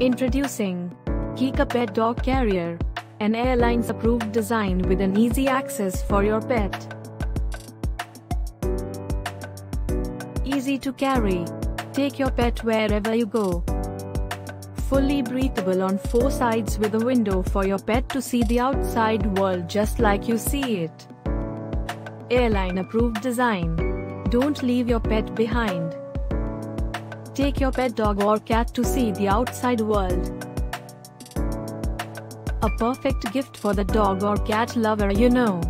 Introducing Kika Pet Dog Carrier, an airlines approved design with an easy access for your pet. Easy to carry. Take your pet wherever you go. Fully breathable on four sides with a window for your pet to see the outside world just like you see it. Airline approved design. Don't leave your pet behind. Take your pet dog or cat to see the outside world. A perfect gift for the dog or cat lover you know.